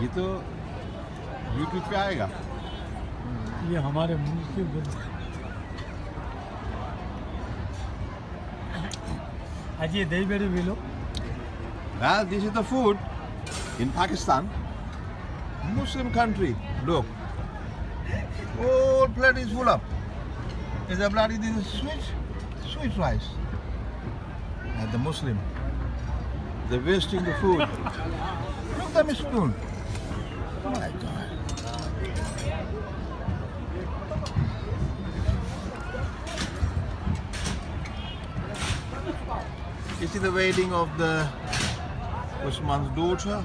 ये तो YouTube पे आएगा। ये हमारे आज ये दही बड़े भी this is the food in Pakistan Muslim country. Look. Whole plate is full up. Is a bloody this is sweet, sweet rice. And the Muslim. They're wasting the food. Look at me spoon. Oh my God. You see the wedding of the Usman's daughter?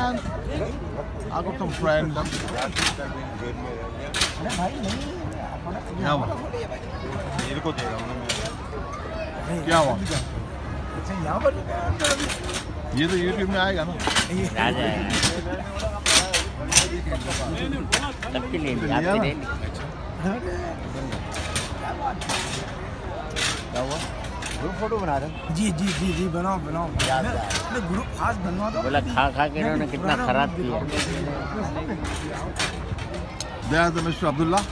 And I got some friends. क्या हुआ? क्या हुआ? यहाँ पर ये तो YouTube में आएगा ना. आ जाएगा सबके लिए भी लिया आपके ना? लिए भी। क्या हुआ ग्रुप फ़ोटो बना रहे हो? जी जी जी जी बनाओ बनाओ। मैं- मैं ग्रुप खास बनवा दो? बोला खा खा के इन्होंने कितना खराब किया। There's the Mr. Abdullah.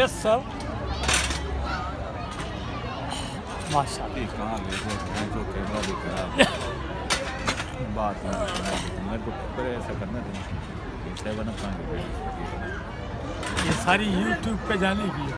Yes sir माशाल्लाह। कहाँ ले गए जो कैमरा भी खराब बात मेरे को ऐसा करना था। ये सारी यूट्यूब पे जाने की है